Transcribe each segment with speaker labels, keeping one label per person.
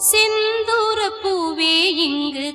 Speaker 1: செந்தூர பூவே இங்கு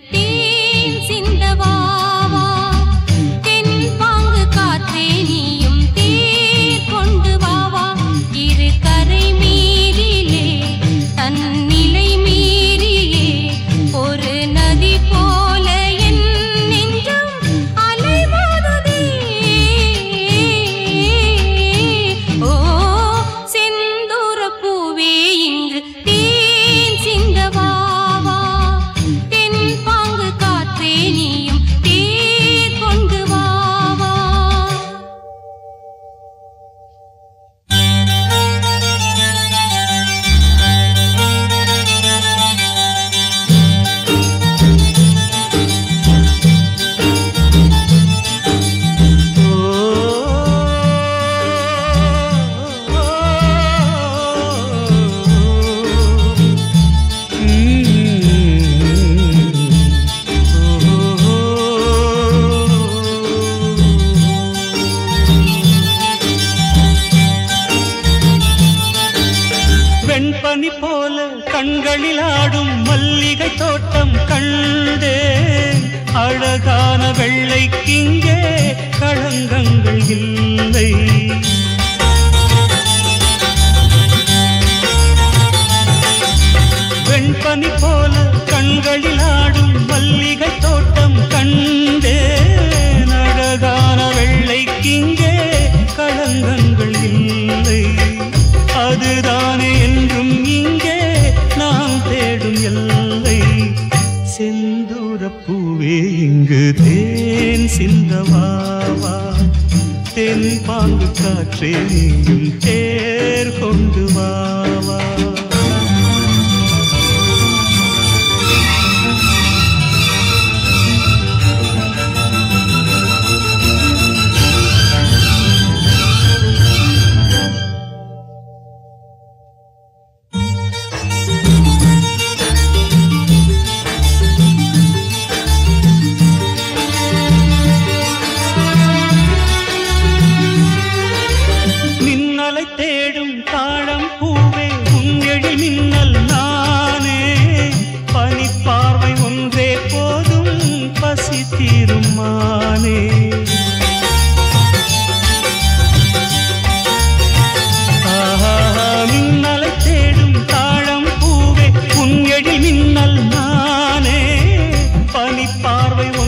Speaker 2: கண்களில் ஆடும் மல்லிகை தோட்டம் கண்டே அழகான வெள்ளை கிங்கே களங்கங்கள் இல்லை. இங்கு தேன் சிந்தவாவா தென் பாங்கு காற்றே நீயும் தேர் கொண்டு வா.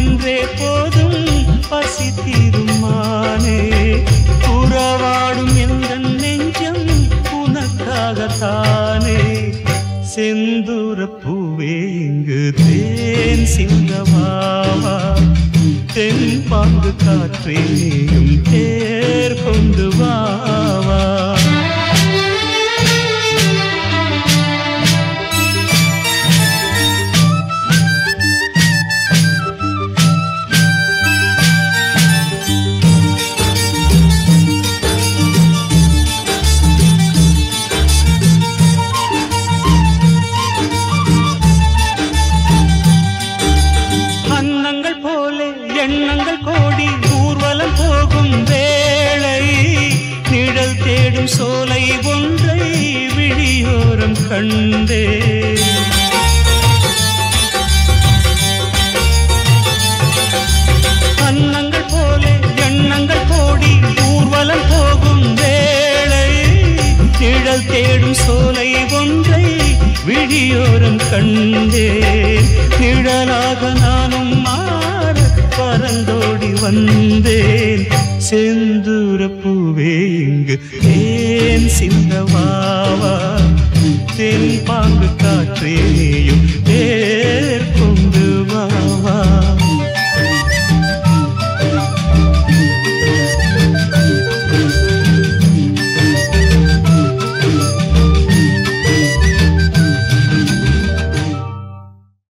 Speaker 2: ஒன்றே போதும் பசி தீரும் மானே உறவாடும் எந்த நெஞ்சம் உனக்காகத்தானே. செந்தூர பூவே இங்கு தேன் சிங்கமாவா தென் பாங்கு காற்றே நீயும் தேர் கொண்டு வாவா. எண்ணங்கள் கோடி ஊர்வலம் போகும் வேளை நிழல் தேடும் சோலை ஒன்றை விழியோரம் கண்டே. அன்னங்கள் போலே எண்ணங்கள் கோடி ஊர்வலம் போகும் வேளை நிழல் தேடும் சோலை ஒன்றை விழியோரம் கண்டே நிழலாக நானும் வந்தேன். செந்தூர பூவே இங்கு. ஏன் சிந்தவாவா தென் பாங்கு காற்றே நீயும்